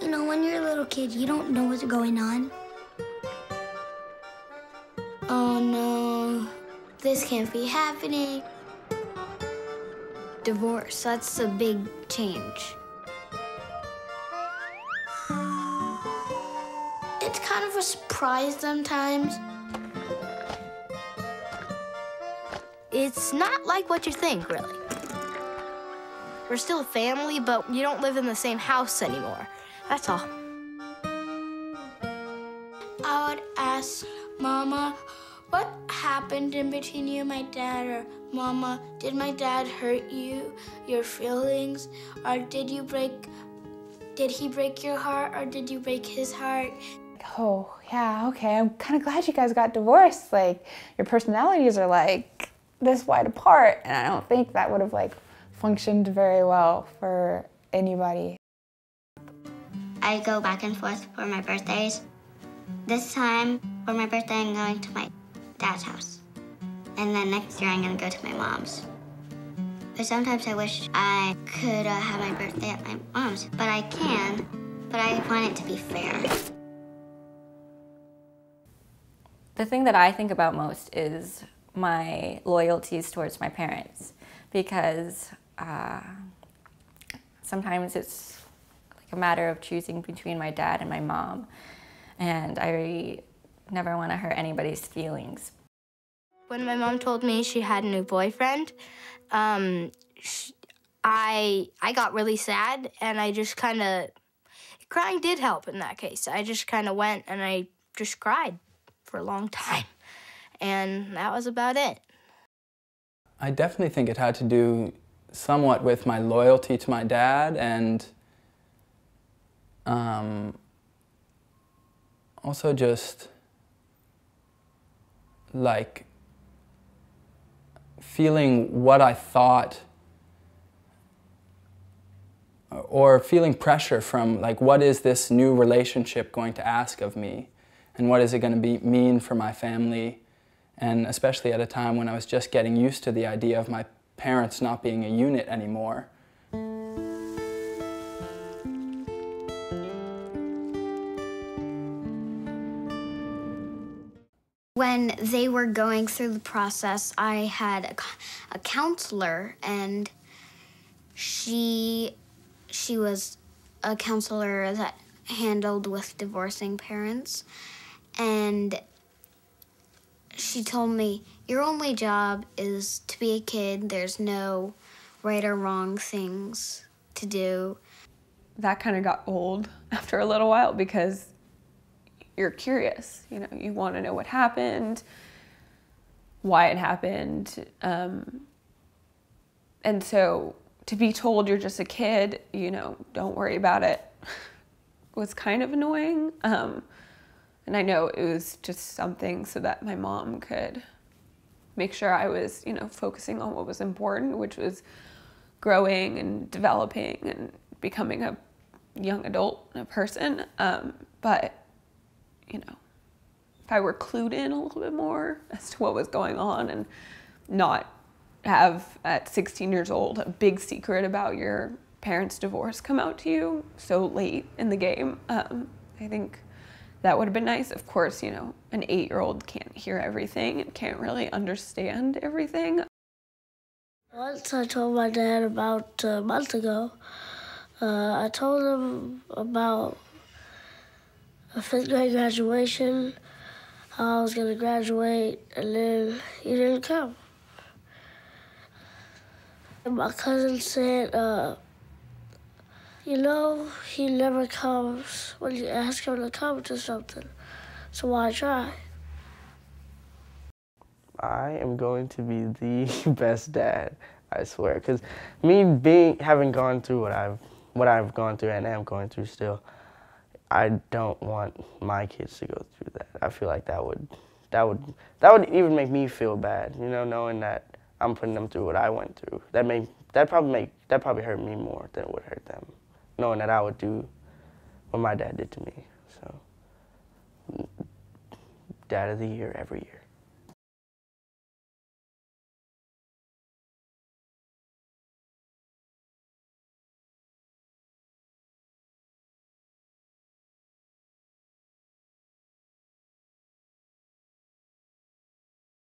You know, when you're a little kid, you don't know what's going on. Oh no, this can't be happening. Divorce, that's a big change. It's kind of a surprise sometimes. It's not like what you think, really. We're still a family, but you don't live in the same house anymore. That's all. I would ask Mama, what happened in between you and my dad? Or, Mama, did my dad hurt you, your feelings? Or did you break, did he break your heart or did you break his heart? Oh, yeah, okay. I'm kind of glad you guys got divorced. Like, your personalities are like this wide apart. And I don't think that would have like functioned very well for anybody. I go back and forth for my birthdays. This time, for my birthday, I'm going to my dad's house. And then next year, I'm going to go to my mom's. But sometimes I wish I could uh, have my birthday at my mom's, but I can, but I want it to be fair. The thing that I think about most is my loyalties towards my parents because uh, sometimes it's like a matter of choosing between my dad and my mom and I never want to hurt anybody's feelings. When my mom told me she had a new boyfriend, um, she, I I got really sad and I just kind of crying did help in that case. I just kind of went and I just cried for a long time. And that was about it. I definitely think it had to do somewhat with my loyalty to my dad and um, also just like feeling what I thought or feeling pressure from like what is this new relationship going to ask of me? And what is it going to be mean for my family? And especially at a time when I was just getting used to the idea of my parents not being a unit anymore. When they were going through the process, I had a, a counselor, and she she was a counselor that handled with divorcing parents, and she told me, Your only job is to be a kid. There's no right or wrong things to do. That kind of got old after a little while because you're curious. You know, you want to know what happened, why it happened. Um, and so to be told you're just a kid, you know, don't worry about it, was kind of annoying. Um, and I know it was just something so that my mom could make sure I was, you know, focusing on what was important, which was growing and developing and becoming a young adult and a person. Um, but, you know, if I were clued in a little bit more as to what was going on and not have at 16 years old a big secret about your parents' divorce come out to you so late in the game, um, I think that would have been nice. Of course, you know, an eight year old can't hear everything and can't really understand everything. Once I told my dad about a month ago, uh, I told him about a fifth grade graduation, how I was going to graduate, and then he didn't come. And my cousin said, uh, you know, he never comes when you ask him to come to something. So why try? I am going to be the best dad, I swear. Because me being having gone through what I've what I've gone through and am going through still, I don't want my kids to go through that. I feel like that would that would that would even make me feel bad, you know, knowing that I'm putting them through what I went through. That may that probably make that probably hurt me more than it would hurt them knowing that I would do what my dad did to me. So, dad of the year every year.